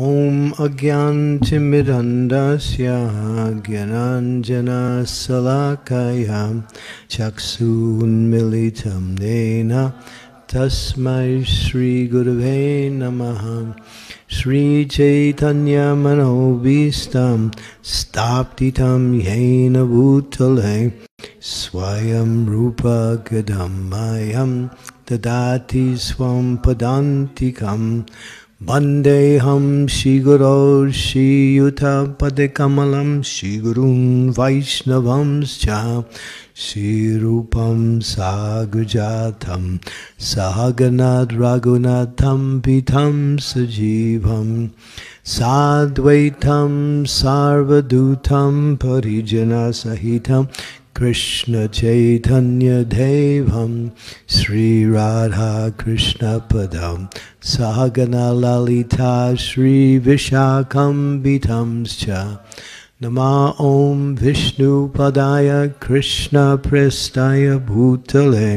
ॐ अज्ञानतिमिरन्दस्य ज्ञानाञ्जनशलाकया चक्षुन्मिलितं येन तस्मै श्रीगुरवे नमः श्रीचैतन्यमनोभीष्टं स्थापितं येन भूतले स्वयं रूपगदं मह्यं ददाति स्वं पदान्तिकम् वन्देऽहं श्रीगुरौ श्रीयुतपदकमलं श्रीगुरून् वैष्णवंश्च श्रीरूपं सागुजातं सहगनाथ रघुनाथं पीठं सजीवं साद्वैतं सार्वधूतं परिजनसहितं कृष्णचैतन्यदेवं श्रीराधाकृष्णपदं सहगनललिता श्रीविशाखम्बितंश्च नमा ॐ विष्णुपदाय कृष्णप्रस्थाय भूतले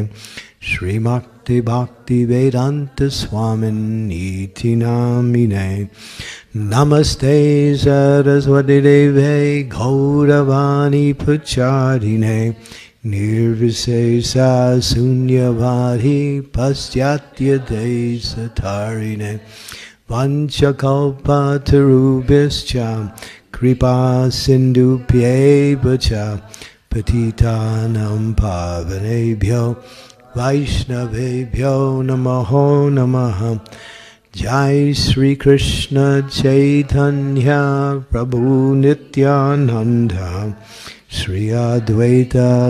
श्रीमक्तिभक्तिवेदान्तस्वामिनीति नामिने नमस्ते सरस्वतीदेवे गौरवाणी प्रचारिणे निर्विशेषा शून्यवारी पश्चात्यदेशतारिणे पञ्चकल्पतरुभ्यश्च कृपा सिन्धुभ्यैव च, पतितानां पावनेभ्यो। वैष्णवेभ्यो नमो नमः। जय श्री कृष्ण चैतन्य, प्रभु नित्यानंद श्री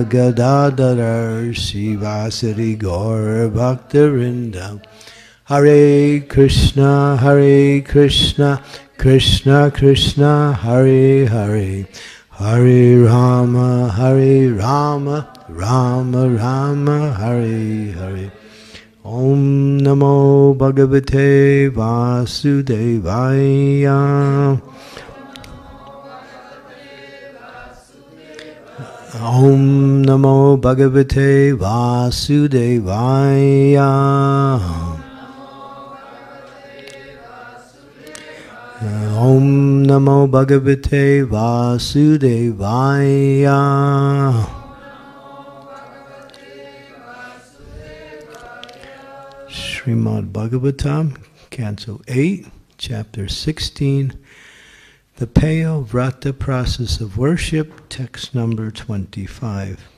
गदाधर शिवासरी गौर भक्तवृंद हरे कृष्ण हरे कृष्ण कृष्ण कृष्ण, हरे हरे। हरे राम हरे Ram. Rama Rama Hare Hare. Om Namo Bhagavate Vasudevaya. Om Namo Bhagavate Vasudevaya. Om Namo Bhagavate Vasudevaya. Srimad Bhagavatam, Canto 8, Chapter 16, The Payo Vrata Process of Worship, text number 25.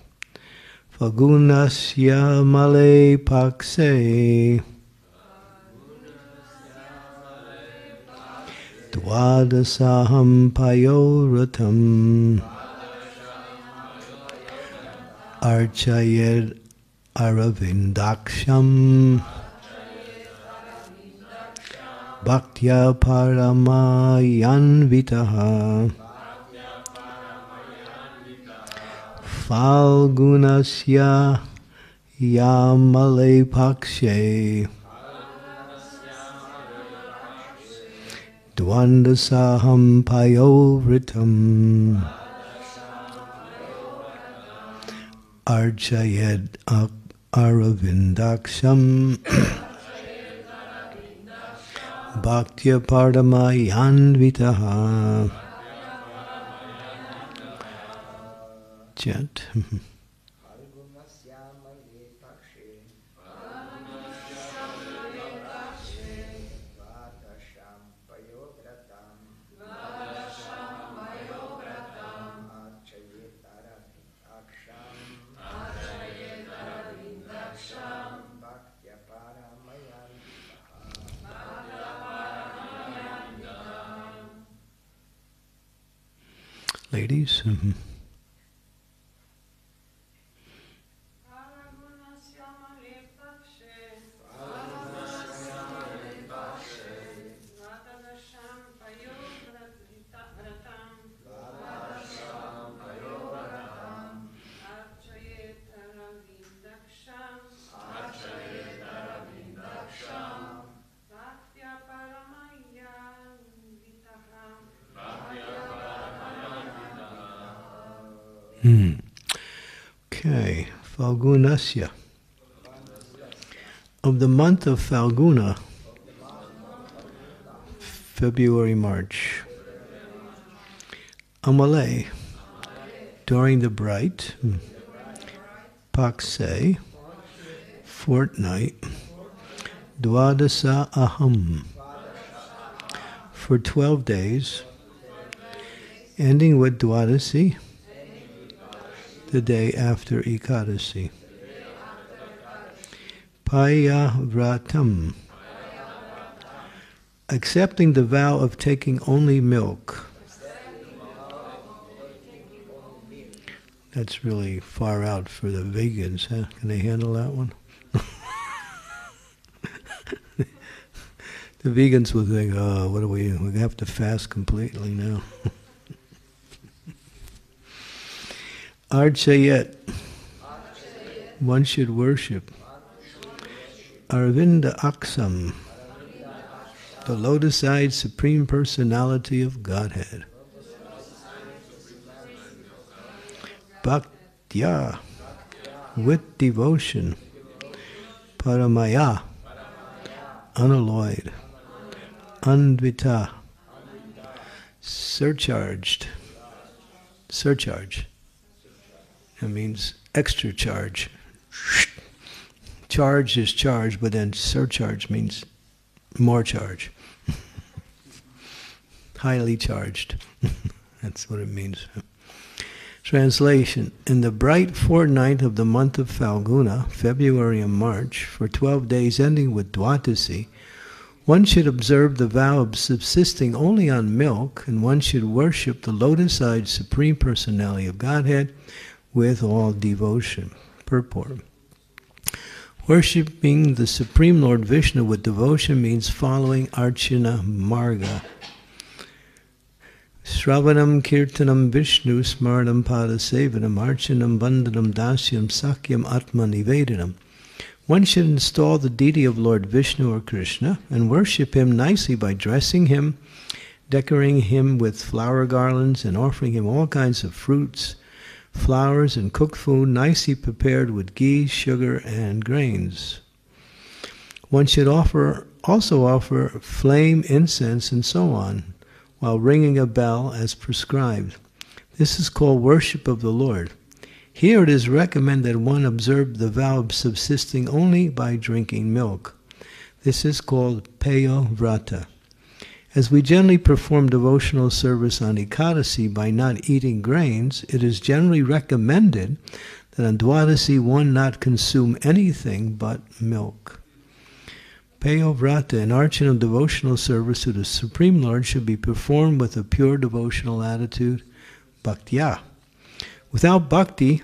Fagunasya male pakse Dwadasaham payoratam Archayed Aravindaksham Bhaktya Paramayanvitaha Falgunasya Yamale Pakshe Dwandasaham Payovritam Archayed Aravindaksham Bhaktya Pardamayanvitaha Chant. Ladies. Mm-hmm. Falgunasya. Of the month of Falguna, February, March. Amale, during the bright, hmm, Pakse, fortnight, Dwadasa Aham, for 12 days, ending with Dwadasi, the day after Ekadasi. Paya Vratam, accepting the vow of taking only milk. That's really far out for the vegans, huh? Can they handle that one? the vegans will think, oh, what do we, we have to fast completely now. Archayat, one should worship. Arvinda Aksam, the lotus-eyed Supreme Personality of Godhead. Bhaktya, with devotion. Paramaya, unalloyed. Anvita, surcharged. Surcharge. It means extra charge. Charge is charge, but then surcharge means more charge. Highly charged. That's what it means. Translation In the bright fortnight of the month of Falguna, February and March, for 12 days ending with Dwadasi, one should observe the vow of subsisting only on milk, and one should worship the lotus eyed Supreme Personality of Godhead with all devotion. Purport. Worshipping the Supreme Lord Vishnu with devotion means following Archana Marga. Shravanam Kirtanam Vishnu Smarnam Padasevanam Archanam Bandhanam Dasyam Sakyam Atma Nivedanam. One should install the deity of Lord Vishnu or Krishna and worship him nicely by dressing him, decorating him with flower garlands, and offering him all kinds of fruits, flowers, and cooked food nicely prepared with ghee, sugar, and grains. One should offer also offer flame, incense, and so on, while ringing a bell as prescribed. This is called worship of the Lord. Here it is recommended that one observe the vow of subsisting only by drinking milk. This is called Payo Vrata. As we generally perform devotional service on Ekadasi by not eating grains, it is generally recommended that on Dwadasi one not consume anything but milk. Payo Vrata, an of devotional service to the Supreme Lord, should be performed with a pure devotional attitude, bhaktya. Without bhakti,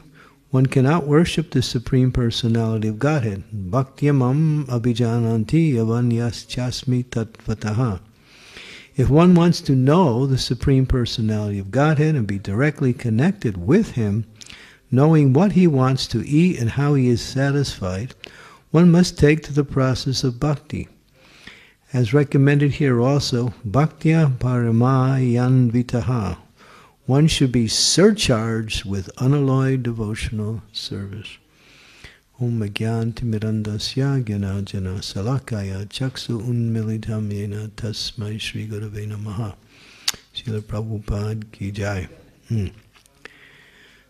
one cannot worship the Supreme Personality of Godhead. Bhaktyamam abhijananti avanyas chasmi tatvataha. If one wants to know the Supreme Personality of Godhead and be directly connected with Him, knowing what He wants to eat and how He is satisfied, one must take to the process of bhakti. As recommended here also, bhaktya paramayanvitaha. One should be surcharged with unalloyed devotional service. Om Salakaya Chaksu Unmilitam Yena Tasmai Sri Gurave Namaha. Srila Prabhupada Ki Jai. Hmm.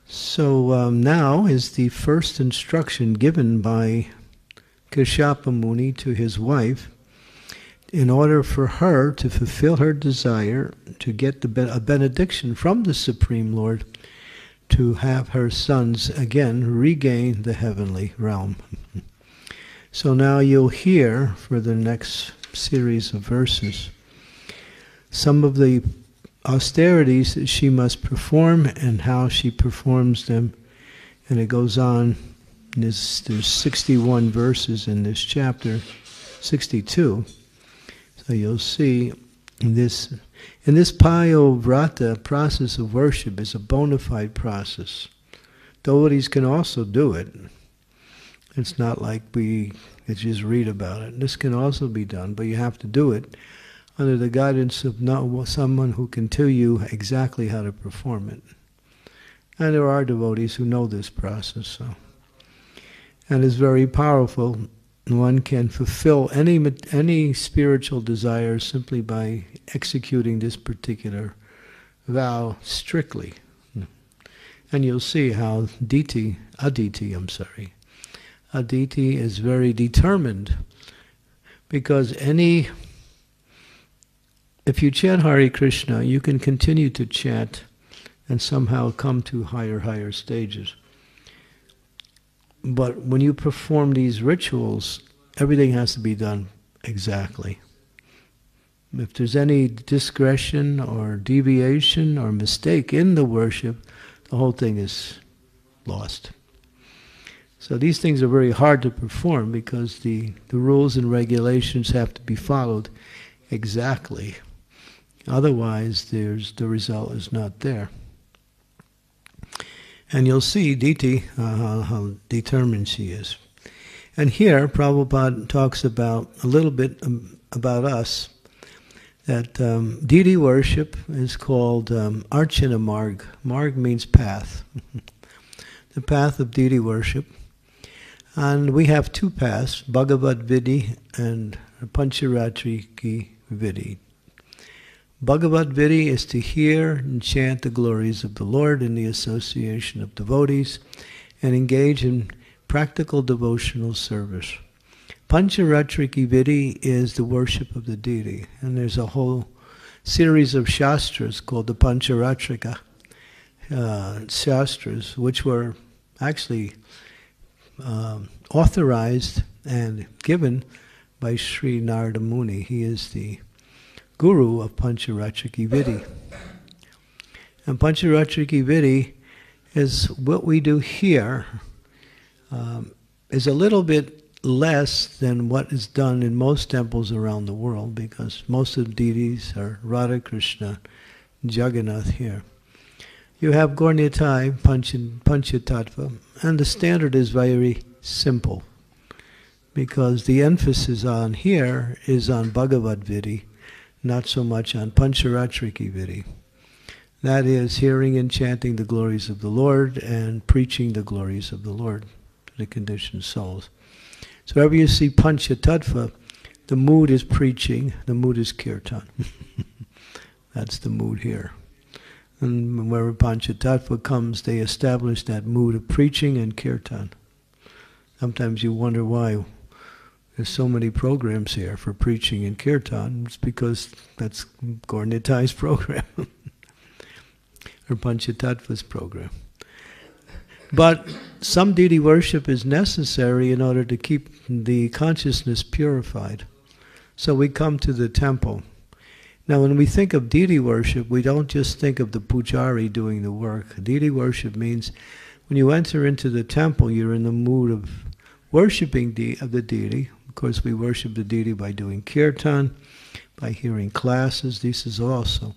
So um, now is the first instruction given by Kashyapa Muni to his wife in order for her to fulfill her desire to get the, a benediction from the Supreme Lord to have her sons again regain the heavenly realm. so now you'll hear for the next series of verses some of the austerities that she must perform and how she performs them. And it goes on there's, there's 61 verses in this chapter, 62. So you'll see in this, and this Payo Vrata process of worship is a bona fide process. Devotees can also do it. It's not like we just read about it. This can also be done, but you have to do it under the guidance of not someone who can tell you exactly how to perform it. And there are devotees who know this process, so and it's very powerful. One can fulfill any any spiritual desire simply by executing this particular vow strictly. And you'll see how Diti, Aditi, I'm sorry, Aditi is very determined because any, if you chant Hare Krishna, you can continue to chant and somehow come to higher, higher stages. But when you perform these rituals, everything has to be done exactly. If there's any discretion or deviation or mistake in the worship, the whole thing is lost. So these things are very hard to perform because the, the rules and regulations have to be followed exactly. Otherwise, there's, the result is not there. And you'll see Diti, uh, how, how, determined she is. And here, Prabhupada talks about a little bit um, about us, that um, deity worship is called um, Archana Marg. Marg means path. the path of deity worship. And we have two paths, Bhagavad Vidhi and Pancharatriki Vidhi. Bhagavad Vidhi is to hear and chant the glories of the Lord in the association of devotees and engage in practical devotional service. Pancharatriki Vidhi is the worship of the deity, and there's a whole series of shastras called the Pancharatrika uh, shastras, which were actually um, authorized and given by Sri Narada Muni. He is the guru of Pancharatriki Vidhi. And Pancharatriki Vidhi is what we do here um, is a little bit less than what is done in most temples around the world because most of the deities are Radha Krishna, Jagannath here. You have Gaura-Nitai, Panchatattva, and the standard is very simple because the emphasis on here is on Bhagavad Vidhi not so much on Pancharatriki Vidhi. That is hearing and chanting the glories of the Lord and preaching the glories of the Lord to the conditioned souls. So wherever you see Panchatattva, the mood is preaching, the mood is kirtan. That's the mood here. And wherever Panchatattva comes, they establish that mood of preaching and kirtan. Sometimes you wonder why there's so many programs here for preaching in kirtan. It's because that's Gaura-Nitai's program, or Panchatattva's program. But some deity worship is necessary in order to keep the consciousness purified. So we come to the temple. Now, when we think of deity worship, we don't just think of the pujari doing the work. Deity worship means when you enter into the temple, you're in the mood of worshiping of the deity, course, we worship the deity by doing kirtan, by hearing classes, this is also.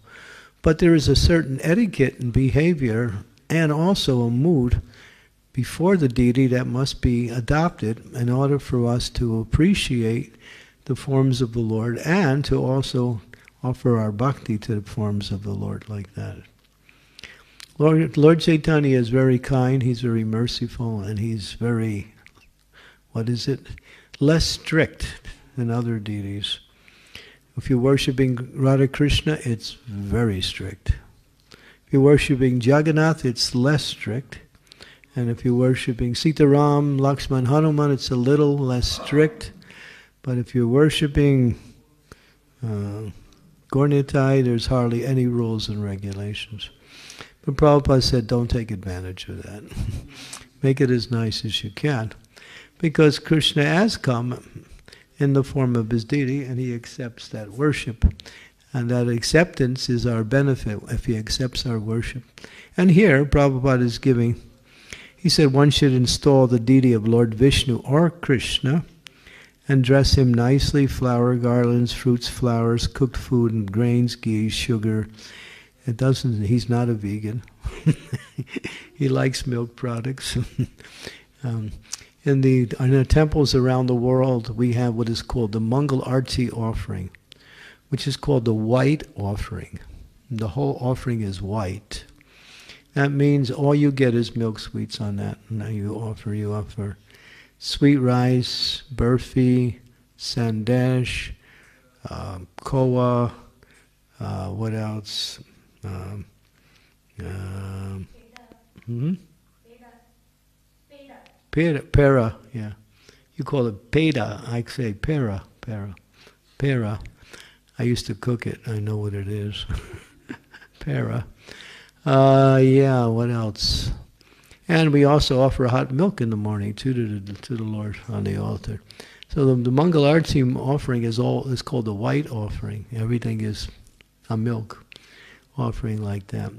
But there is a certain etiquette and behavior and also a mood before the deity that must be adopted in order for us to appreciate the forms of the Lord and to also offer our bhakti to the forms of the Lord like that. Lord, Lord Chaitanya is very kind, he's very merciful, and he's very, what is it? Less strict than other deities. If you're worshipping Radha Krishna, it's very strict. If you're worshipping Jagannath, it's less strict. And if you're worshipping Sitaram, Lakshman, Hanuman, it's a little less strict. But if you're worshipping uh, Gaura-Nitai, there's hardly any rules and regulations. But Prabhupada said, don't take advantage of that. Make it as nice as you can because Krishna has come in the form of his deity and he accepts that worship. And that acceptance is our benefit if he accepts our worship. And here, Prabhupada is giving, he said one should install the deity of Lord Vishnu or Krishna and dress him nicely flower garlands, fruits, flowers, cooked food, and grains, ghee, sugar. It doesn't, he's not a vegan. he likes milk products. um, in the, in the temples around the world, we have what is called the Mangal Arti offering, which is called the white offering. The whole offering is white. That means all you get is milk sweets on that. And you offer, you offer sweet rice, burfi, sandesh, uh, koa, uh, what else? Um, um, hmm? Pera, pera, yeah. You call it peda, I say pera, pera, pera. I used to cook it, I know what it is. pera. Uh, yeah, what else? And we also offer hot milk in the morning too to the, to the Lord on the altar. So the, the Mangal Arti offering is all is called the white offering. Everything is a milk offering like that.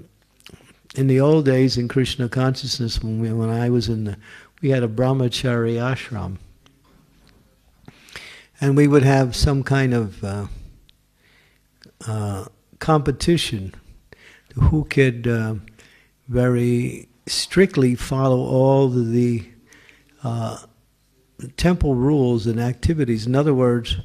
In the old days in Krishna consciousness, when, we, when I was in the, we had a brahmachari ashram. And we would have some kind of uh, uh, competition who could uh, very strictly follow all the uh, temple rules and activities. In other words,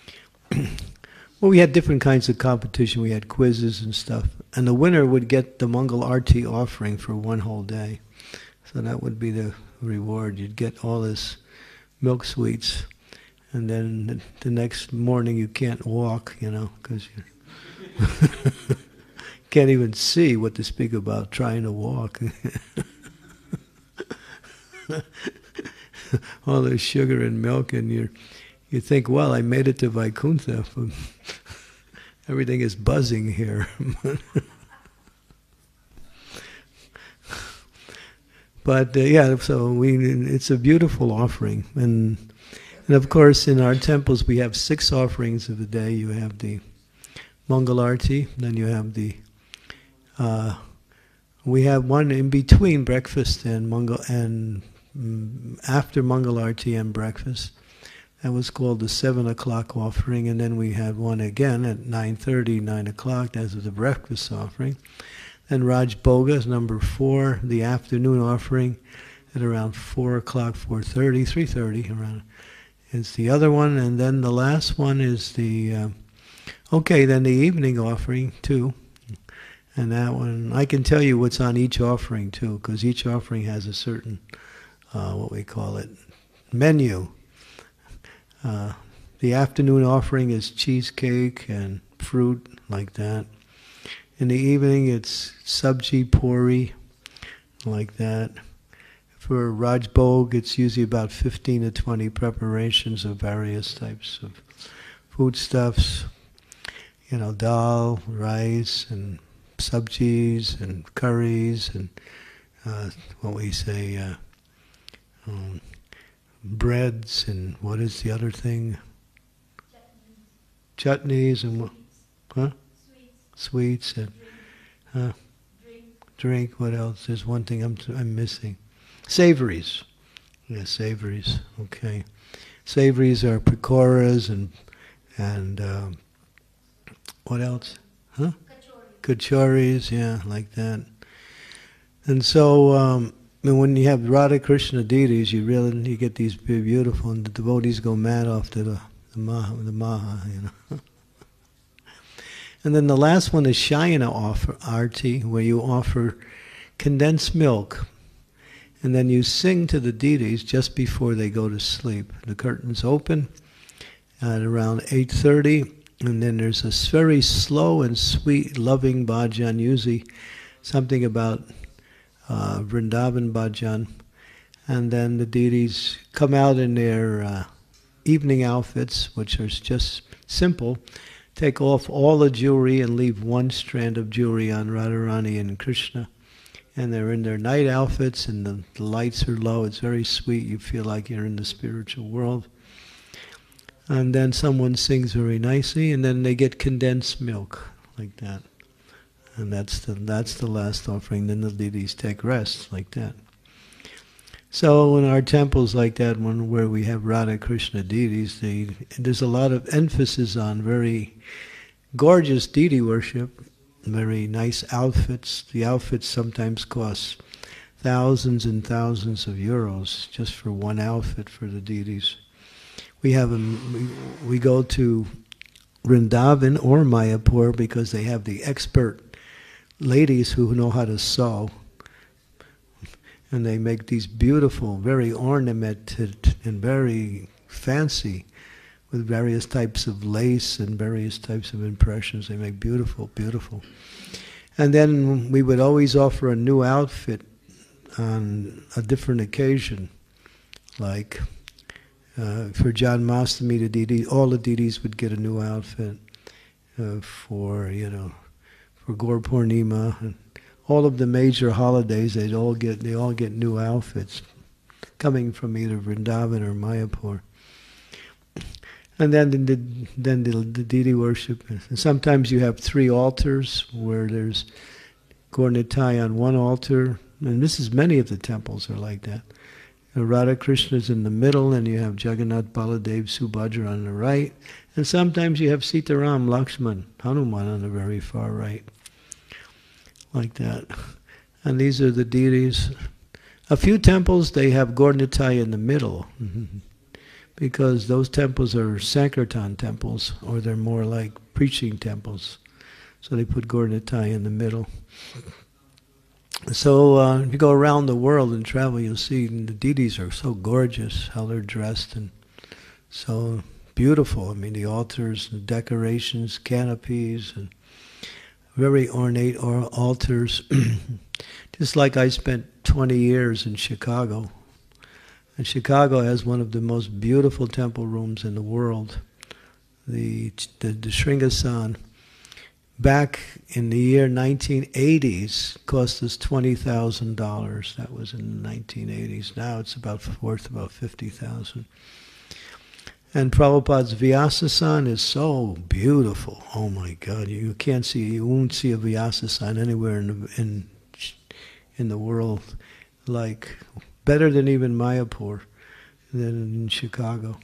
well, we had different kinds of competition. We had quizzes and stuff, and the winner would get the Mangal Arti offering for one whole day. So that would be the reward. You'd get all this milk sweets, and then the next morning you can't walk, you know, because you can't even see what to speak about trying to walk. all this sugar and milk, and you you think, well, I made it to Vaikuntha. Everything is buzzing here. But uh, yeah, so we it's a beautiful offering, and and of course in our temples we have six offerings of the day. You have the Mangalarti, then you have the uh, we have one in between breakfast and Mangal and mm, after Mangalarti and breakfast. That was called the seven o'clock offering, and then we had one again at 9:30, 9 o'clock. That was the breakfast offering. Then Raj Boga is number four, the afternoon offering at around four o'clock, 4:30, 3:30 around. Is the other one, and then the last one is the uh, okay. Then the evening offering too, and that one I can tell you what's on each offering too, because each offering has a certain uh, what we call it menu uh, the afternoon offering is cheesecake and fruit like that. In the evening, it's sabji puri, like that. For Raj Bhog, it's usually about 15 to 20 preparations of various types of foodstuffs, you know, dal, rice, and sabjis, and curries, and uh, what we say, uh, um, breads and what is the other thing? Chutneys, and what? Huh? Sweets, and huh? Drink. What else? There's one thing I'm I'm missing. Savories. Yeah, savories. Okay. Savories are pakoras and and um, what else? Huh? Kachoris. Yeah, like that. And so. Um, when you have Radha Krishna deities, you really you get these beautiful, and the devotees go mad after the the Maha, the Maha you know. and then the last one is Shayana offer arti, where you offer condensed milk, and then you sing to the deities just before they go to sleep. The curtains open at around 8:30, and then there's a very slow and sweet, loving bhajan, usually something about uh, Vrindavan Bhajan, and then the deities come out in their uh, evening outfits, which are just simple, take off all the jewelry and leave one strand of jewelry on Radharani and Krishna. And they're in their night outfits, and the, the lights are low. It's very sweet. You feel like you're in the spiritual world. And then someone sings very nicely, and then they get condensed milk, like that and that's the that's the last offering. Then the deities take rest like that. So in our temples like that one where we have Radha Krishna deities, there's a lot of emphasis on very gorgeous deity worship, very nice outfits. The outfits sometimes cost thousands and thousands of euros just for one outfit for the deities. We have. We, we go to Vrindavan or Mayapur because they have the expert ladies who know how to sew. And they make these beautiful, very ornamented and very fancy with various types of lace and various types of impressions. They make beautiful, beautiful. And then we would always offer a new outfit on a different occasion, like uh, for Janmashtami, the deities, all the deities would get a new outfit. Uh, for you know, for Gaur Purnima all of the major holidays, they all get they all get new outfits, coming from either Vrindavan or Mayapur. And then the, then the, the deity worship. And sometimes you have three altars where there's Gaur Nitai on one altar, and this is many of the temples are like that. Uh, Radha Krishna is in the middle, and you have Jagannath, Baladev, Subhadra on the right, and sometimes you have Sitaram, Lakshman, Hanuman on the very far right, like that. And these are the deities. A few temples they have Gaur Nitai in the middle. because those temples are Sankirtan temples, or they're more like preaching temples. So they put Gaur Nitai in the middle. So uh, if you go around the world and travel, you'll see the deities are so gorgeous, how they're dressed and so beautiful. I mean, the altars, and decorations, canopies, and very ornate altars. Just like I spent 20 years in Chicago and Chicago has one of the most beautiful temple rooms in the world. The, the, the back in the year 1980s, cost us $20,000. That was in the 1980s. Now it's about worth about 50000 and Prabhupada's Vyasasan is so beautiful. Oh my God, you can't see, you won't see a Vyasasan anywhere in the, in, in the world like better than even Mayapur, than in Chicago.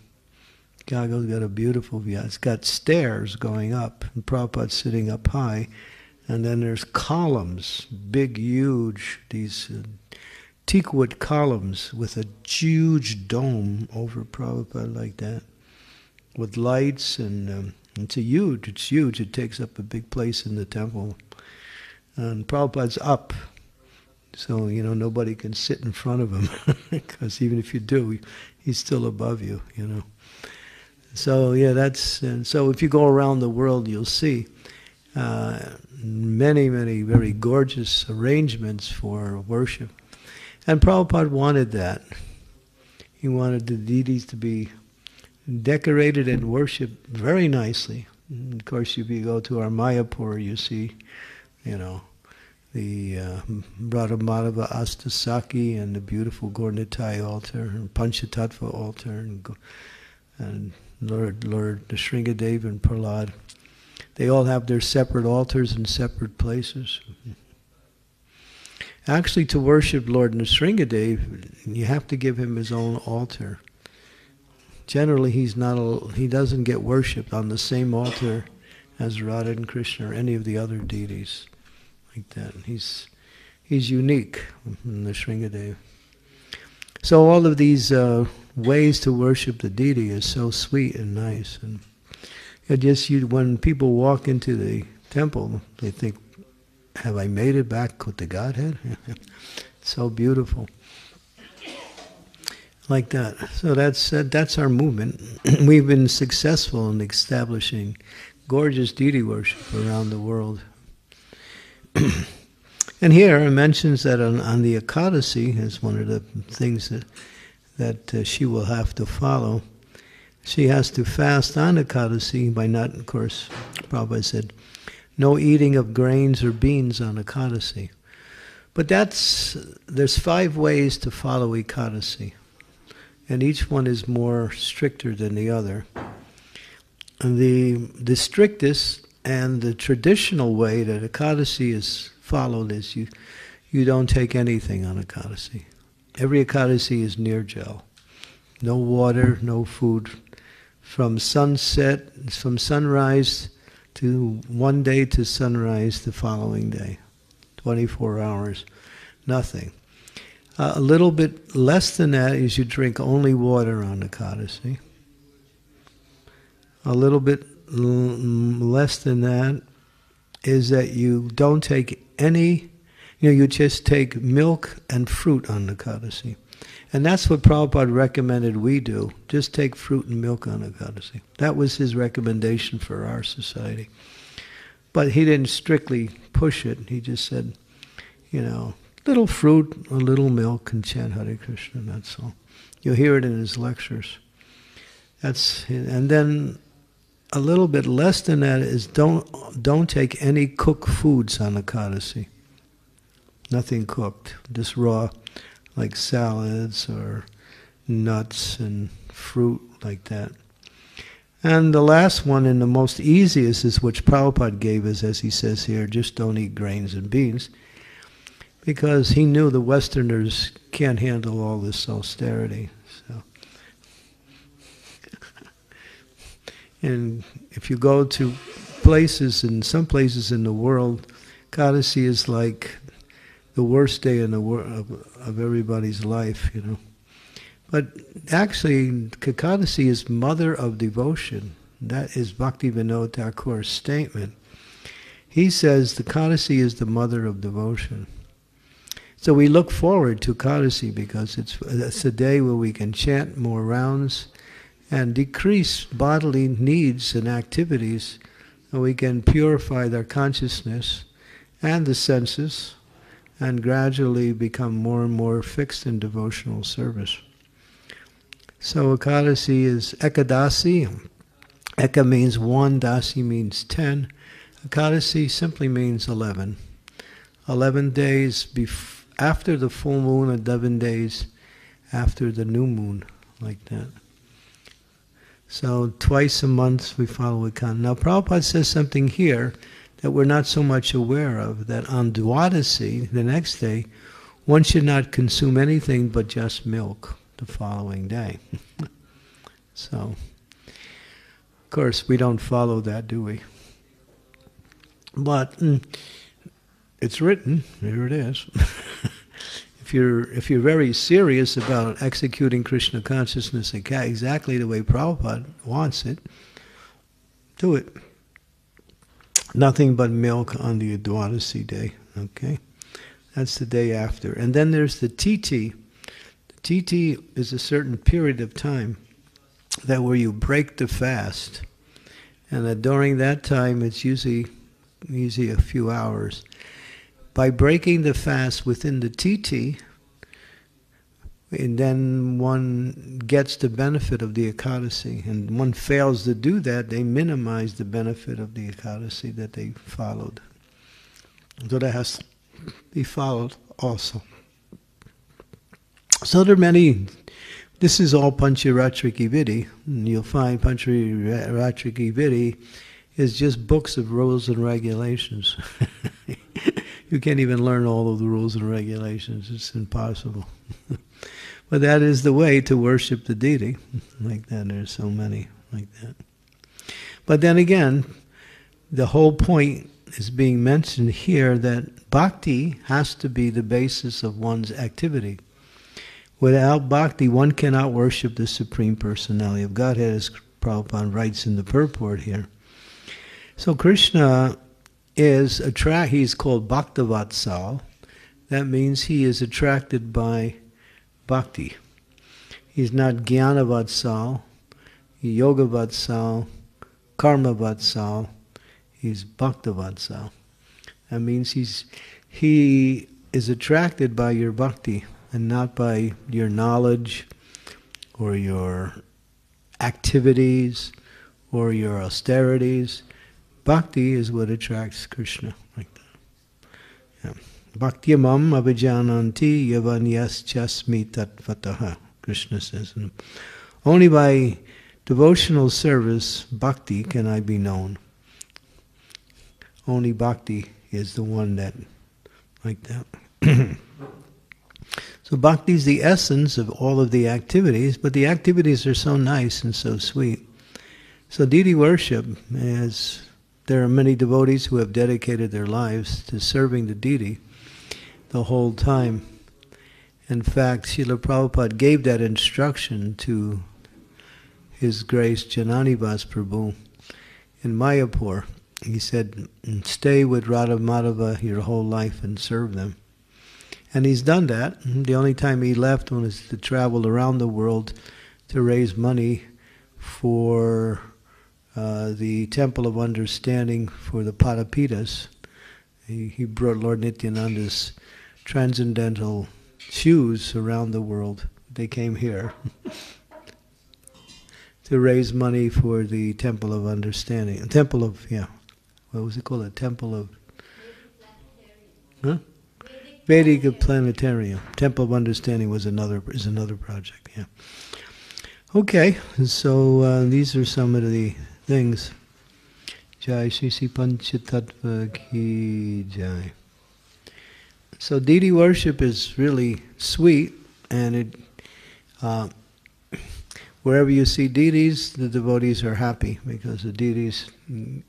Chicago's got a beautiful view. It's got stairs going up, and Prabhupada's sitting up high, and then there's columns, big, huge, these uh, teakwood columns with a huge dome over Prabhupada like that, with lights, and um, it's a huge, it's huge. It takes up a big place in the temple. And Prabhupada's up so, you know, nobody can sit in front of him because even if you do, he's still above you, you know. So, yeah, that's, and so if you go around the world, you'll see uh, many, many very gorgeous arrangements for worship. And Prabhupada wanted that. He wanted the deities to be decorated and worshipped very nicely. And of course, if you go to our Mayapur, you see, you know, the uh, Madhava Astasakhi and the beautiful Gornitai altar and Panchatattva altar and, and Lord Lord Nrsingadev and Prahlad. They all have their separate altars in separate places. Actually, to worship Lord Nrsingadev, you have to give him his own altar. Generally, he's not a, he doesn't get worshipped on the same altar as Radha and Krishna or any of the other deities like that. He's he's unique in the Nrsingadev. So all of these uh, ways to worship the deity is so sweet and nice, and it just you when people walk into the temple, they think, "Have I made it back with the Godhead?" so beautiful, like that. So that's that's our movement. We've been successful in establishing gorgeous deity worship around the world. and here it mentions that on, on the Ekadasi, is one of the things that, that uh, she will have to follow, she has to fast on Ekadasi by not, of course, Prabhupada said, no eating of grains or beans on Ekadasi. But that's, there's five ways to follow Ekadasi. And each one is more stricter than the other. And the, the strictest and the traditional way that a Ekadasi is followed is you, you don't take anything on a Ekadasi. Every Ekadasi is nirjal. No water, no food. From sunset, from sunrise to one day to sunrise the following day. 24 hours, nothing. Uh, a little bit less than that is you drink only water on the Ekadasi. A little bit less than that is that you don't take any, You know, you just take milk and fruit on the Ekadasi. And that's what Prabhupada recommended we do. Just take fruit and milk on Ekadasi. That was his recommendation for our society. But he didn't strictly push it. He just said, you know, little fruit, a little milk, and chant Hare Krishna, that's all. You'll hear it in his lectures. That's and then a little bit less than that is don't don't take any cooked foods on the Ekadasi. Nothing cooked, just raw, like salads or nuts and fruit like that. And the last one and the most easiest is which Prabhupada gave us, as he says here, just don't eat grains and beans. Because he knew the Westerners can't handle all this austerity. So and if you go to places in some places in the world, Kadasi is like the worst day in the wor- of, of everybody's life, you know. But actually, Kakadasi is mother of devotion. That is Bhakti Vinod Thakur's statement. He says the Kadasi is the mother of devotion. So we look forward to Kadasi because it's, it's a day where we can chant more rounds and decrease bodily needs and activities, and we can purify their consciousness and the senses and gradually become more and more fixed in devotional service. So Ekadasi is Ekadasi. Eka means one, Dasi means ten. Ekadasi simply means eleven. Eleven days bef- after the full moon or eleven days after the new moon, like that. So twice a month we follow Ekadasi. Now Prabhupada says something here that we're not so much aware of, that on Dwadasi, the next day, one should not consume anything but just milk the following day. so, of course, we don't follow that, do we? But mm, it's written. Here it is. if you're if you're very serious about executing Krishna consciousness exactly the way Prabhupada wants it, do it. Nothing but milk on the Dwadasi day. Okay, that's the day after, and then there's the Titi TT is a certain period of time that where you break the fast, and that during that time it's usually usually a few hours. By breaking the fast within the TT, and then one gets the benefit of the Ekadasi. And one fails to do that, they minimize the benefit of the Ekadasi that they followed. So that has to be followed also. So there are many. This is all Pancharatriki Vidhi. You'll find Pancharatriki Vidhi is just books of rules and regulations. you can't even learn all of the rules and regulations. It's impossible. but that is the way to worship the deity. Like that, there's so many like that. But then again, the whole point is being mentioned here that bhakti has to be the basis of one's activity. Without bhakti, one cannot worship the Supreme Personality of Godhead, as Prabhupada writes in the purport here. So Krishna is attract. He's called Bhaktavatsal. That means he is attracted by bhakti. He's not Jnanavatsal, Yogavatsal, Karmavatsal. He's Bhaktavatsal. That means he's he is attracted by your bhakti and not by your knowledge or your activities or your austerities. Bhakti is what attracts Krishna, like that. Yeah. Bhakti mam avijananti yavanyas tatvataha, Krishna says. And only by devotional service, bhakti, can I be known. Only bhakti is the one that, like that. So bhakti is the essence of all of the activities, but the activities are so nice and so sweet. So deity worship is there are many devotees who have dedicated their lives to serving the deity the whole time. In fact, Srila Prabhupada gave that instruction to His Grace Jananivas Prabhu in Mayapur. He said, stay with Radha Madhava your whole life and serve them. And he's done that. The only time he left was to travel around the world to raise money for uh, the Temple of Understanding for the Padapitas. He, he brought Lord Nityananda's transcendental shoes around the world. They came here to raise money for the Temple of Understanding. Temple of, yeah, what was it called? A Temple of. Huh? Vedic Planetarium. Temple of Understanding was another is another project. Yeah. Okay, so uh, these are some of the things. Jai Panchatattva Ki Jai. So deity worship is really sweet, and it uh, wherever you see deities, the devotees are happy because the deities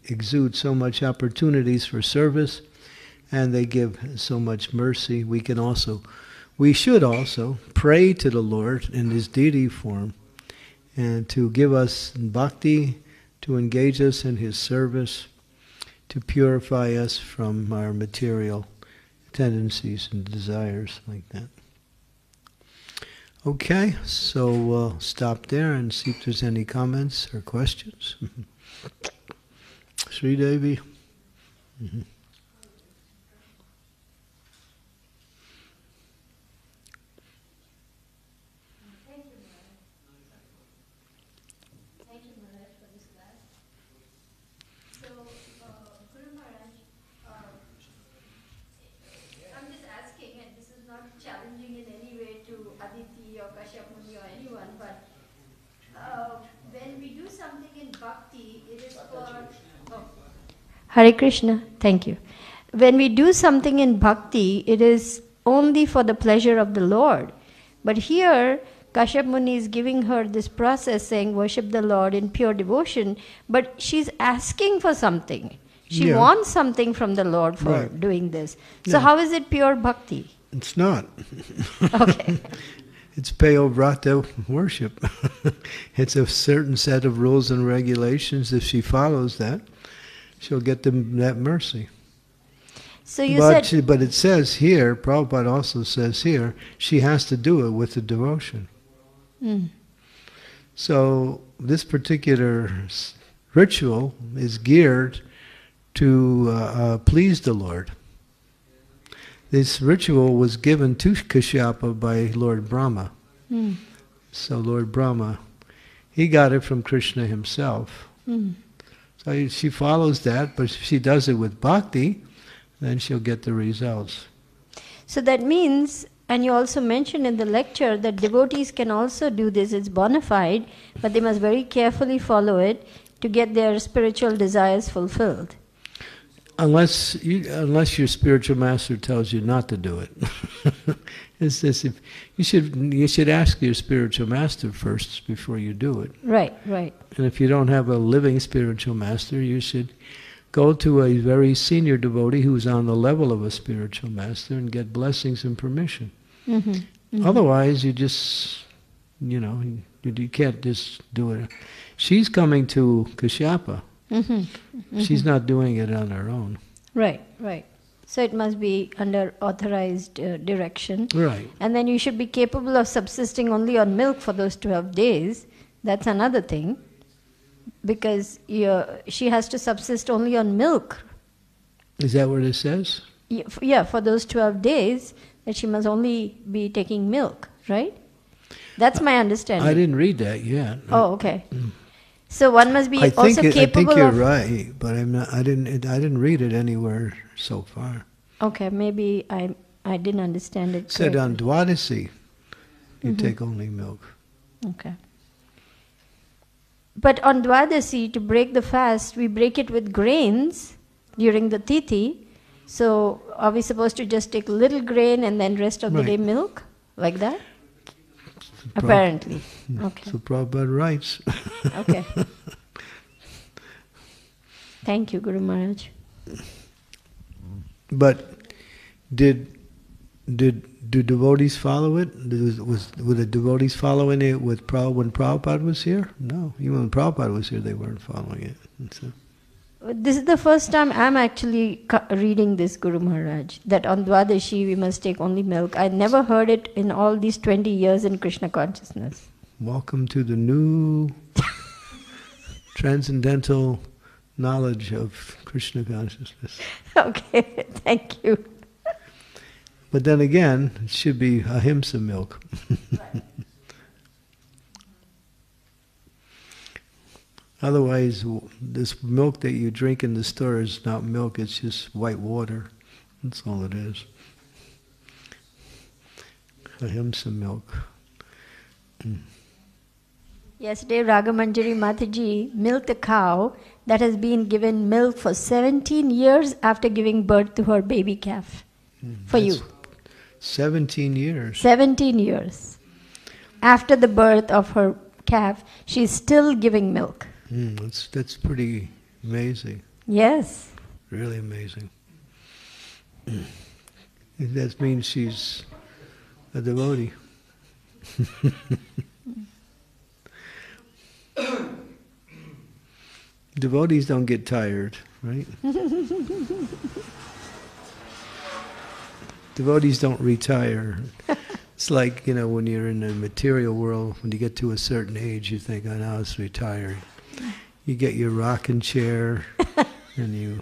exude so much opportunities for service and they give so much mercy. We can also, we should also pray to the Lord in His deity form and to give us bhakti, to engage us in His service, to purify us from our material tendencies and desires like that. Okay, so we'll stop there and see if there's any comments or questions. Sri Devi. Mm-hmm. Hare Krishna, thank you. When we do something in bhakti, it is only for the pleasure of the Lord. But here, Kashyap Muni is giving her this process saying, worship the Lord in pure devotion, but she's asking for something. She yeah. wants something from the Lord for right. doing this. So, yeah. how is it pure bhakti? It's not. okay. it's Payo Vrata worship. it's a certain set of rules and regulations. If she follows that, she'll get them that mercy. So you but said, she, but it says here, Prabhupada also says here, she has to do it with the devotion. Mm. So this particular ritual is geared to uh, uh, please the Lord. This ritual was given to Kashyapa by Lord Brahma. Mm. So Lord Brahma, he got it from Krishna himself. Mm. So she follows that, but if she does it with bhakti, then she'll get the results. So that means, and you also mentioned in the lecture that devotees can also do this, it's bona fide, but they must very carefully follow it to get their spiritual desires fulfilled unless you, unless your spiritual master tells you not to do it. it's this if you should you should ask your spiritual master first before you do it. Right, right. And if you don't have a living spiritual master, you should go to a very senior devotee who's on the level of a spiritual master and get blessings and permission. Mm-hmm, mm-hmm. Otherwise, you just you know you, you can't just do it. She's coming to Kashyapa Mm-hmm. Mm-hmm. She's not doing it on her own. Right, right. So it must be under authorized uh, direction. Right. And then you should be capable of subsisting only on milk for those 12 days. That's another thing. Because she has to subsist only on milk. Is that what it says? Yeah, for those 12 days, that she must only be taking milk, right? That's my understanding. I didn't read that yet. Oh, okay. So one must be I also think capable. I think you're of right, but I'm not. I didn't. I didn't read it anywhere so far. Okay, maybe I I didn't understand it. it said on Dwadasi, you mm-hmm. take only milk. Okay. But on Dwadasi, to break the fast, we break it with grains during the Tithi. So are we supposed to just take little grain and then rest of right. the day milk? Like that? Apparently. Hmm. Okay. So Prabhupada writes. okay. Thank you, Guru Maharaj. But did did do devotees follow it? Was, was were the devotees following it with Prabhupada when Prabhupada was here? No, even when Prabhupada was here, they weren't following it. This is the first time I'm actually reading this Guru Maharaj that on Dwadasi we must take only milk. I never heard it in all these 20 years in Krishna consciousness. Welcome to the new transcendental knowledge of Krishna consciousness. Okay, thank you. But then again, it should be ahimsa milk. Otherwise, this milk that you drink in the store is not milk, it's just white water. That's all it is. Ahimsa milk. Mm. Yesterday, Ragamanjari Mataji milked a cow that has been given milk for 17 years after giving birth to her baby calf. Mm, for you. 17 years. 17 years. After the birth of her calf, she's still giving milk. Mm, that's, that's pretty amazing. Yes. Really amazing. that means she's a devotee. Devotees don't get tired, right? Devotees don't retire. It's like, you know, when you're in the material world, when you get to a certain age, you think, oh, now it's retired. You get your rocking chair and you,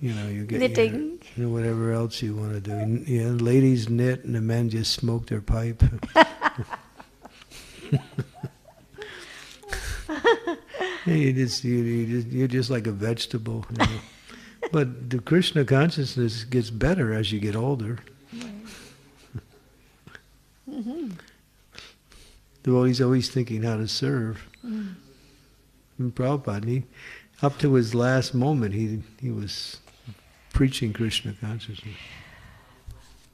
you know, you get your, Knitting. you know, whatever else you want to do. Know, ladies knit and the men just smoke their pipe. you just, you, you just, you're just like a vegetable. You know. but the Krishna consciousness gets better as you get older. Mm-hmm. Devotee's always thinking how to serve. Mm-hmm. And Prabhupada, he, up to his last moment, he he was preaching Krishna consciousness.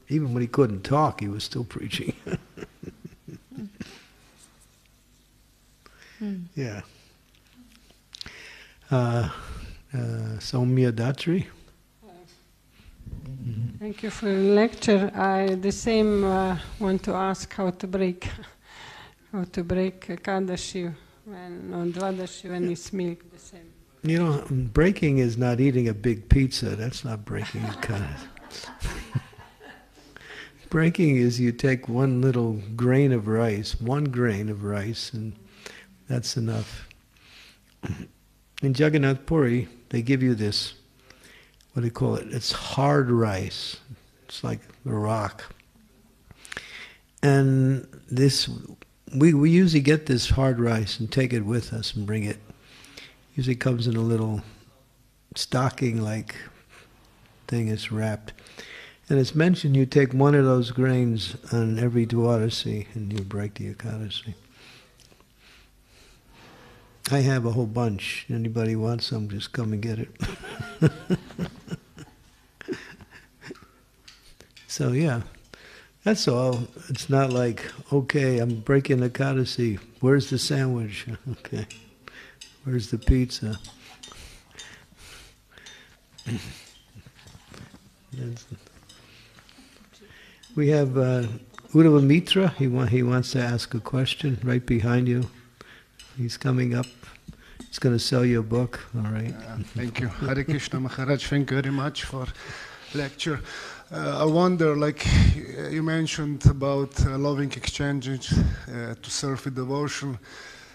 Even when he couldn't talk, he was still preaching. yeah. Uh, uh, Soumya Datri. Thank you for the lecture. I the same uh, want to ask how to break how to break Kadashi the. You know, breaking is not eating a big pizza. That's not breaking. Kind breaking is you take one little grain of rice, one grain of rice, and that's enough. In Jagannath Puri, they give you this, what do you call it? It's hard rice. It's like a rock. And this, we, we usually get this hard rice and take it with us and bring it usually comes in a little stocking like thing it's wrapped. And it's mentioned you take one of those grains on every Dwadasi and you break the Ekadasi. I have a whole bunch. Anybody wants some, just come and get it. so yeah, that's all. It's not like, okay, I'm breaking Ekadasi. Where's the sandwich? Okay. Where's the pizza? We have uh, Uddhava Mitra. He, wa- he wants to ask a question right behind you. He's coming up. He's going to sell you a book. All right. Uh, thank you. Hare Krishna Maharaj, thank you very much for lecture. Uh, I wonder, like you mentioned about uh, loving exchanges uh, to serve with devotion.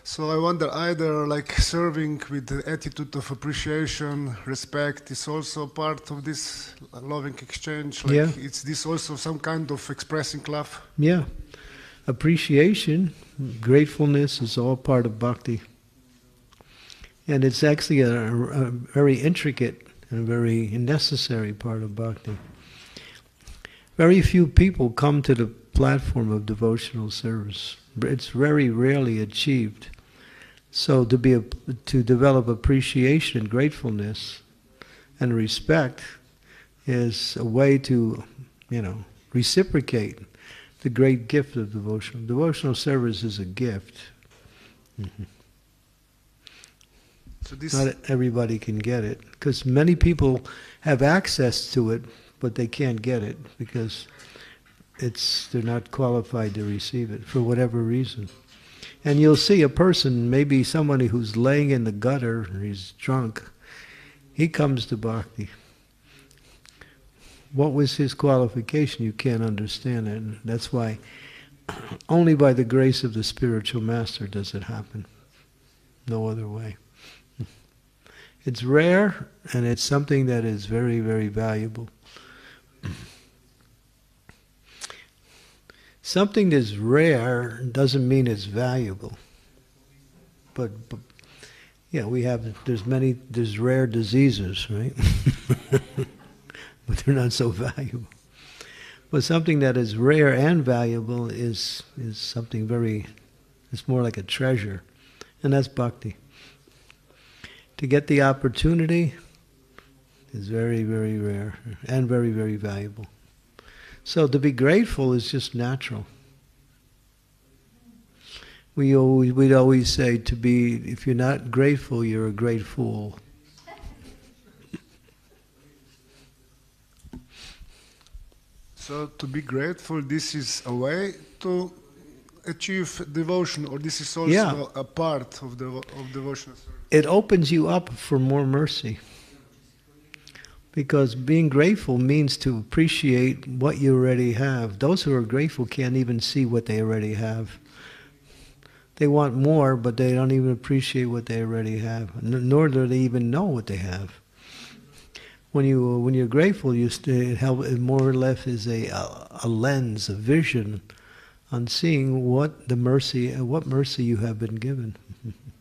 So I wonder either like serving with the attitude of appreciation, respect is also part of this loving exchange. Like Yeah. it's this also some kind of expressing love. Yeah. Appreciation, gratefulness is all part of bhakti. And it's actually a, a very intricate and very necessary part of bhakti. Very few people come to the platform of devotional service. It's very rarely achieved. So to be a, to develop appreciation and gratefulness and respect is a way to, you know, reciprocate the great gift of devotional. Devotional service is a gift. Mm-hmm. So this Not everybody can get it because many people have access to it, but they can't get it because it's they're not qualified to receive it for whatever reason. And you'll see a person, maybe somebody who's laying in the gutter, or he's drunk. he comes to bhakti. What was his qualification? You can't understand it. And that's why only by the grace of the spiritual master does it happen. No other way. It's rare and it's something that is very, very valuable. Something that's rare doesn't mean it's valuable. But, but yeah, we have there's many there's rare diseases, right? but they're not so valuable. But something that is rare and valuable is is something very it's more like a treasure. And that's bhakti. To get the opportunity is very, very rare and very, very valuable. So to be grateful is just natural. We always, we'd always say to be, if you're not grateful, you're a great fool. So to be grateful, this is a way to achieve devotion, or this is also Yeah. a part of the of devotion. It opens you up for more mercy. Because being grateful means to appreciate what you already have. Those who are grateful can't even see what they already have. They want more, but they don't even appreciate what they already have, nor do they even know what they have. When you when you're grateful, you it, help, it more or less is a, a lens, a vision, on seeing what the mercy, what mercy you have been given.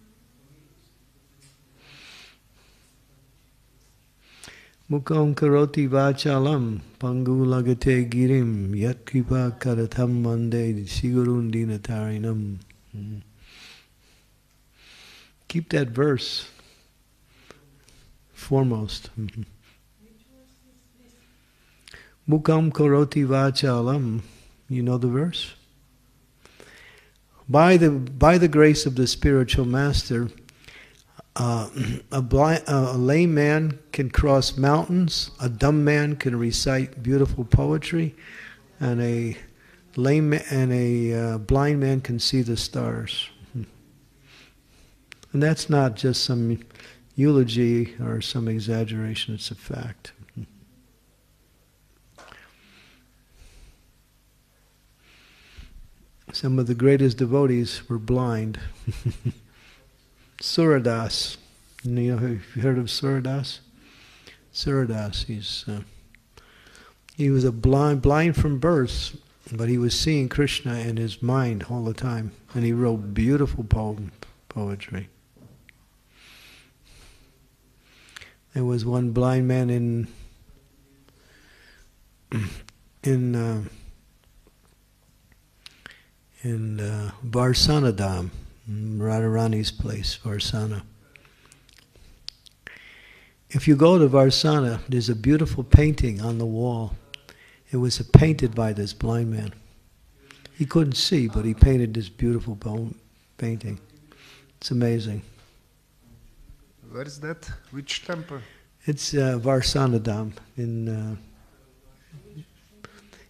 Mukam karoti vachalam pangu lagate girim yat kripa karatham mande sigurun dinatarinam. Mm. Keep that verse foremost. Mhm. Mukam karoti vachalam. You know the verse? By the, by the grace of the spiritual master, uh, a, blind, uh, a lame man can cross mountains, a dumb man can recite beautiful poetry, and a lame and a uh, blind man can see the stars. And that's not just some eulogy or some exaggeration, it's a fact. Some of the greatest devotees were blind. Suradas. You know, have you heard of Suradas? Suradas, he's uh, he was a blind blind from birth, but he was seeing Krishna in his mind all the time, and he wrote beautiful poem poetry. There was one blind man in in uh, in uh, Varsanadam, Radharani's place, Varsana. If you go to Varsana, there's a beautiful painting on the wall. It was painted by this blind man. He couldn't see, but he painted this beautiful poem, painting. It's amazing. Where is that? Which temple? It's uh, Varsanadam in uh,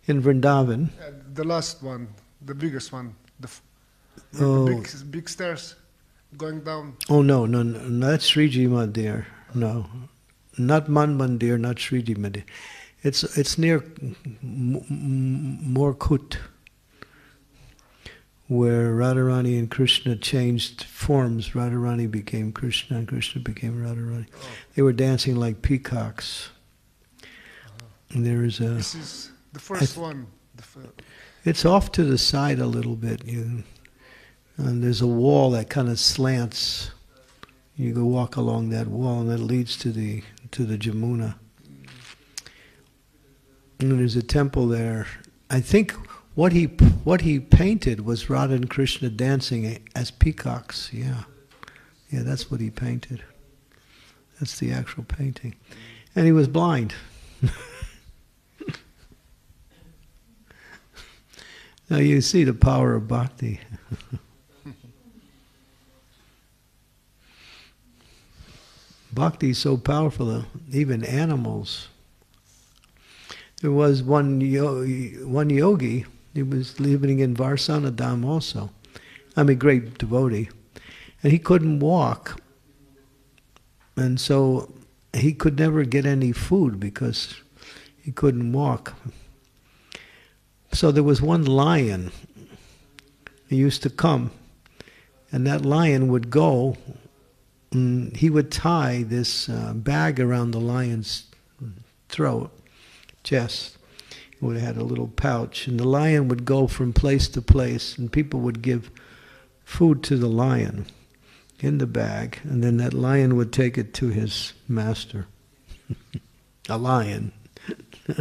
in Vrindavan. Uh, the last one, the biggest one. The, Oh. big, big stairs going down. Oh no, no, no, no that's Sriji Mandir. No, not Man Mandir, not Sriji Mandir. It's it's near Morkut, where Radharani and Krishna changed forms. Radharani became Krishna, and Krishna became Radharani. Oh. They were dancing like peacocks. And there is a. This is the first one. The f- It's off to the side a little bit. You, and there's a wall that kind of slants. You go walk along that wall, and that leads to the to the Jamuna. And there's a temple there. I think what he what he painted was Radha and Krishna dancing as peacocks. Yeah, yeah, that's what he painted. That's the actual painting, and he was blind. Now you see the power of bhakti. bhakti is so powerful, even animals. There was one, yo- one yogi, he was living in Varsanadam also. I'm a great devotee. And he couldn't walk. And so he could never get any food because he couldn't walk. So there was one lion. He used to come, and that lion would go. And he would tie this uh, bag around the lion's throat, chest. He would have had a little pouch, and the lion would go from place to place, and people would give food to the lion in the bag, and then that lion would take it to his master. a lion.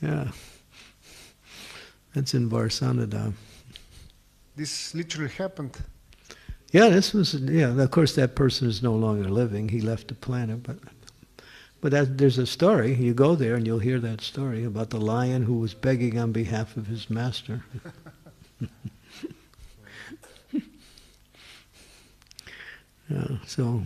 yeah. That's in Varsanadam. This literally happened. Yeah, this was yeah. Of course, that person is no longer living. He left the planet, but but that, there's a story. You go there and you'll hear that story about the lion who was begging on behalf of his master. yeah, so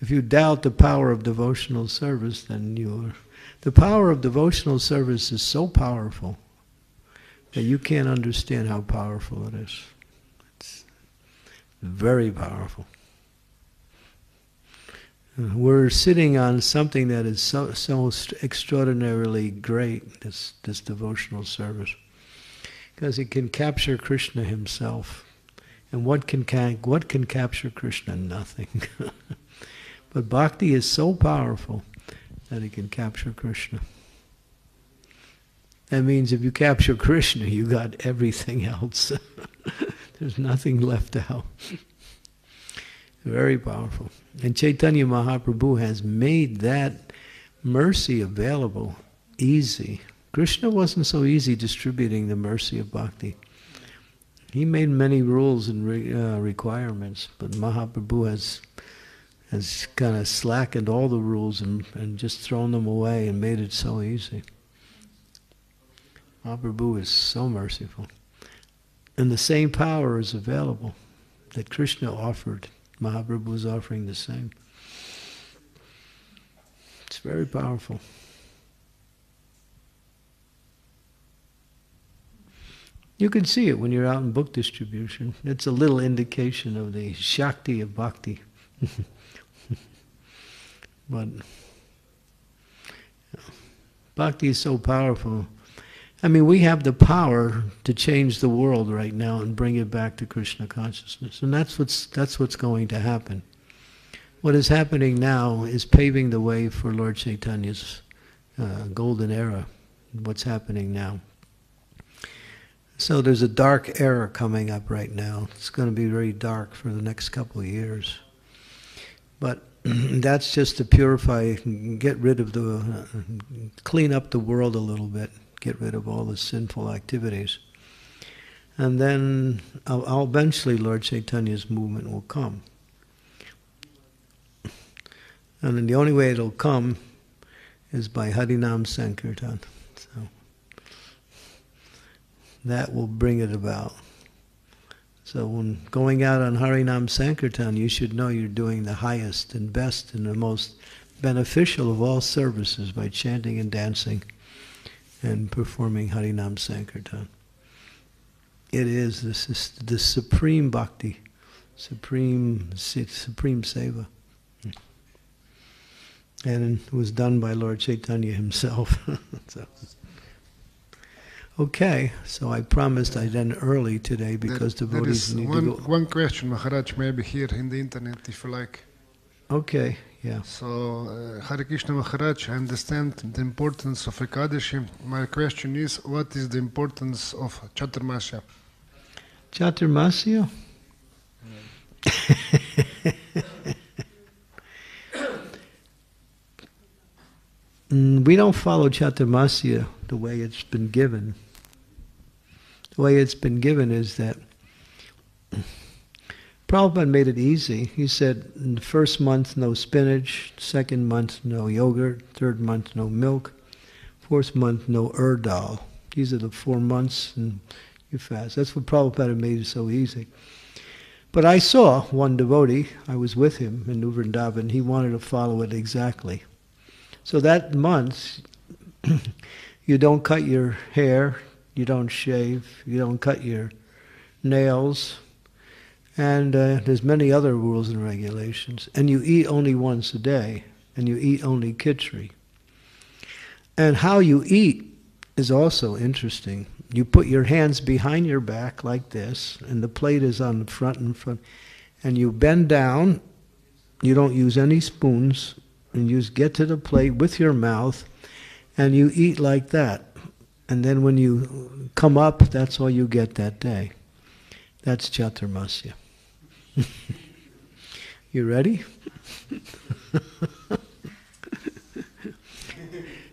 if you doubt the power of devotional service, then you're the power of devotional service is so powerful you can't understand how powerful it is. It's very powerful. We're sitting on something that is so, so extraordinarily great, this, this devotional service, because it can capture Krishna himself. And what can, ca- what can capture Krishna? Nothing. but bhakti is so powerful that it can capture Krishna. That means if you capture Krishna, you got everything else. There's nothing left out. Very powerful. And Chaitanya Mahaprabhu has made that mercy available easy. Krishna wasn't so easy distributing the mercy of bhakti. He made many rules and re, uh, requirements, but Mahaprabhu has has kind of slackened all the rules and, and just thrown them away and made it so easy. Mahaprabhu is so merciful. And the same power is available that Krishna offered. Mahaprabhu is offering the same. It's very powerful. You can see it when you're out in book distribution. It's a little indication of the Shakti of Bhakti. but Bhakti is so powerful. I mean, we have the power to change the world right now and bring it back to Krishna consciousness, and that's what's that's what's going to happen. What is happening now is paving the way for Lord Chaitanya's uh, golden era. What's happening now? So there's a dark era coming up right now. It's going to be very dark for the next couple of years, but that's just to purify, get rid of the, uh, clean up the world a little bit get rid of all the sinful activities. And then eventually Lord Chaitanya's movement will come. And the only way it'll come is by Harinam Sankirtan. So that will bring it about. So when going out on Harinam Sankirtan, you should know you're doing the highest and best and the most beneficial of all services by chanting and dancing and performing Harinam Sankirtan. It is this the supreme bhakti, supreme supreme seva, and it was done by Lord Chaitanya himself. so. Okay, so I promised I'd end early today because there, there devotees is need one, to go. one question, Maharaj, maybe here in the internet, if you like. Okay, yeah. So, uh, Hare Krishna Maharaj, I understand the importance of Ekadashi. My question is, what is the importance of Chaturmasya? Chaturmasya? Mm, we don't follow Chaturmasya the way it's been given. The way it's been given is that Prabhupada made it easy. He said, in the first month, no spinach. Second month, no yogurt. Third month, no milk. Fourth month, no urdal. These are the four months, and you fast. That's what Prabhupada made it so easy. But I saw one devotee, I was with him in New Vrindavan, he wanted to follow it exactly. So that month, you don't cut your hair, you don't shave, you don't cut your nails, And uh, there's many other rules and regulations. And you eat only once a day, and you eat only khichdi. And how you eat is also interesting. You put your hands behind your back like this, and the plate is on the front and front, and you bend down. You don't use any spoons, and you just get to the plate with your mouth, and you eat like that. And then when you come up, that's all you get that day. That's Chaturmasya. you ready?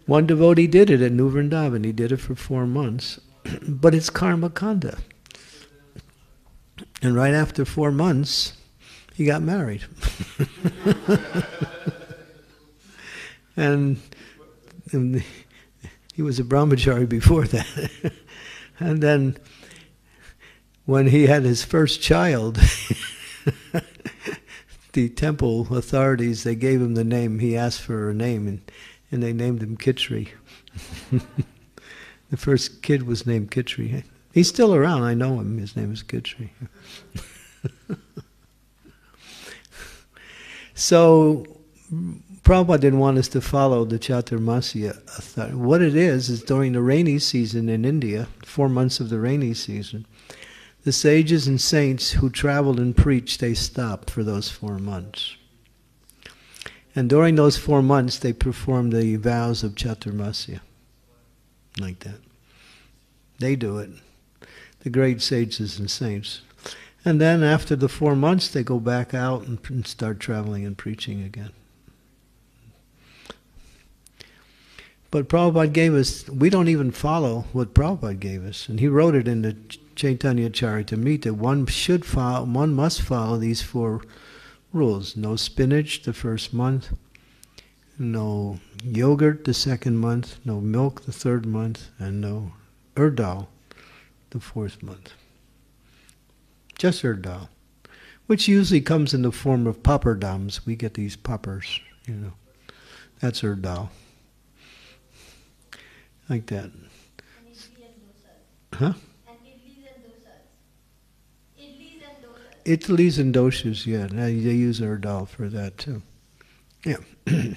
One devotee did it at New Vrindavan. He did it for four months. but it's karma kanda. And right after four months, he got married. and, and, he was a brahmachari before that. and then when he had his first child, the temple authorities, they gave him the name, he asked for a name, and, and they named him Khichdi. the first kid was named Khichdi. He's still around, I know him, his name is Khichdi. so, Prabhupada didn't want us to follow the Chaturmasya. What it is, is during the rainy season in India, four months of the rainy season, the sages and saints who traveled and preached, they stopped for those four months. And during those four months, they performed the vows of Chaturmasya. Like that. They do it. The great sages and saints. And then after the four months, they go back out and start traveling and preaching again. But Prabhupada gave us, we don't even follow what Prabhupada gave us. And he wrote it in the Chaitanya Charitamrita. One should follow, one must follow these four rules. No spinach the first month, no yogurt the second month, no milk the third month, and no urdal the fourth month. Just urdal, which usually comes in the form of pappardams. We get these poppers, you know. That's urdal like that. Huh? Idlis and dosas, yeah. They use urdal for that too. Yeah.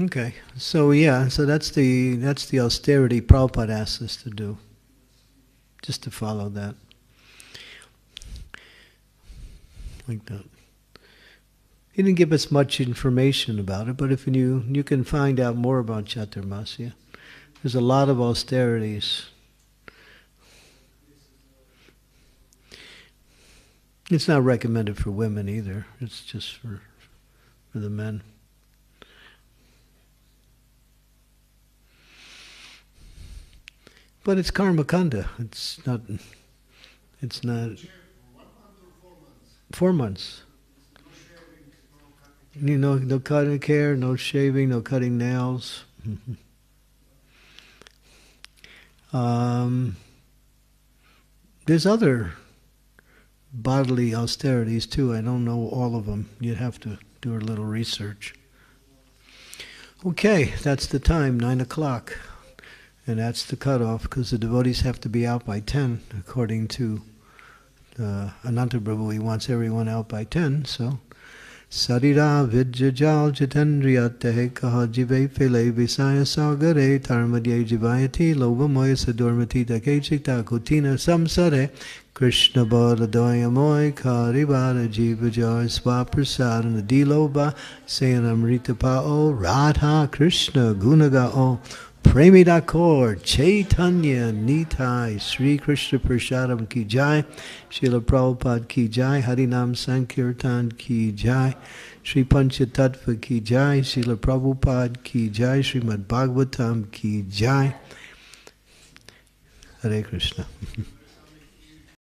okay. So yeah, so that's the that's the austerity Prabhupada asked us to do. Just to follow that. Like that. He didn't give us much information about it, but if you you can find out more about Chaturmasya, there's a lot of austerities. It's not recommended for women either. It's just for for the men. But it's karma kanda. It's not. It's not. Four months. You know, no cutting hair, no shaving, no cutting nails. um, there's other bodily austerities too. I don't know all of them. You'd have to do a little research. Okay, that's the time, 9 o'clock. And that's the cutoff because the devotees have to be out by 10, according to uh, Ananta Prabhu. He wants everyone out by 10, so. Sarira vidyajal jitendriyate kaha jive fele visaya sagare tarmadye jivayati lovamoya sadormati take chikta kutina samsare Krishna baladoyamoy karibara jiva joy swaprasadana diloba sayanamrita pao radha Krishna gunaga o Premidakor Chaitanya Nitai Sri Krishna Prashadam Ki Jai Srila Prabhupada Ki Jai Harinam Sankirtan Ki Jai Sri Panchatattva Ki Jai Srila Prabhupada Ki Jai Srimad Bhagavatam Ki Jai. Hare Krishna